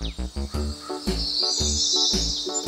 うんうんうん。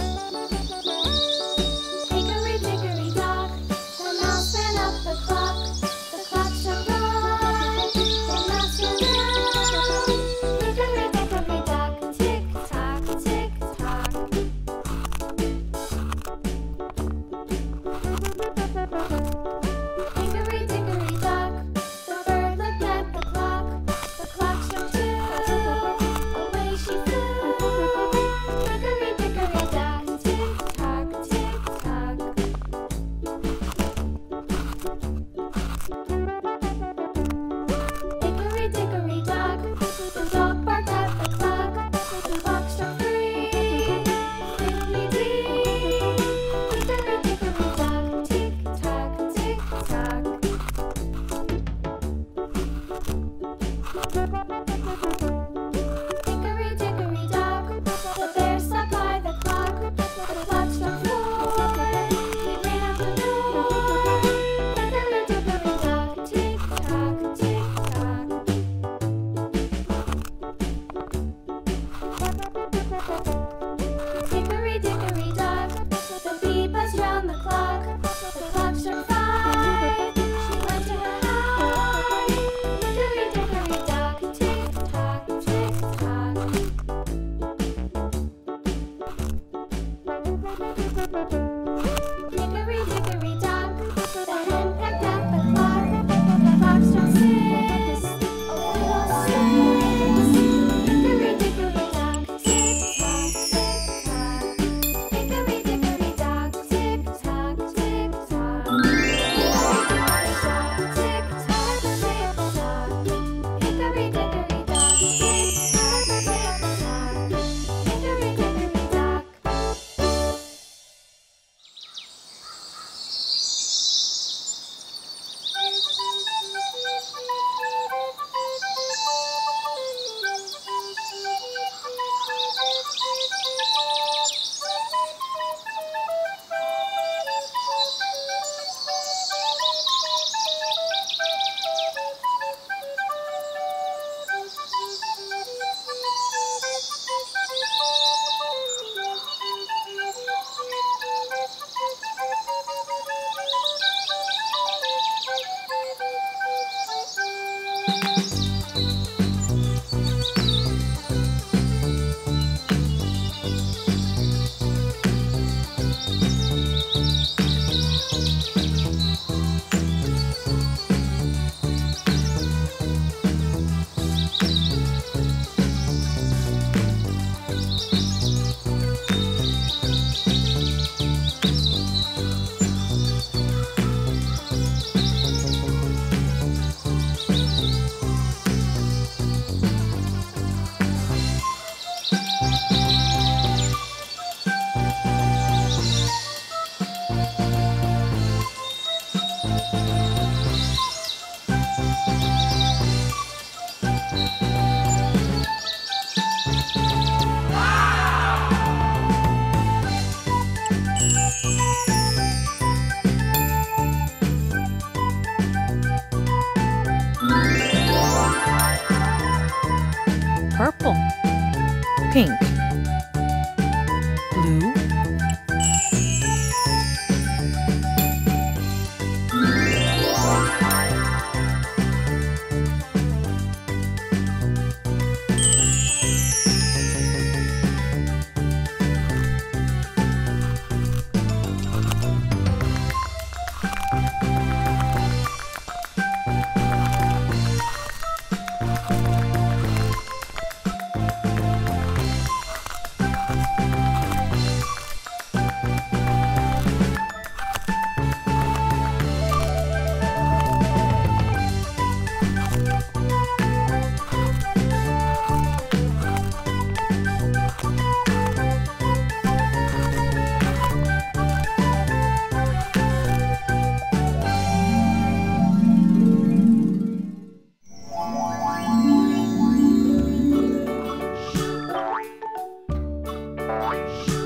pink. Bye.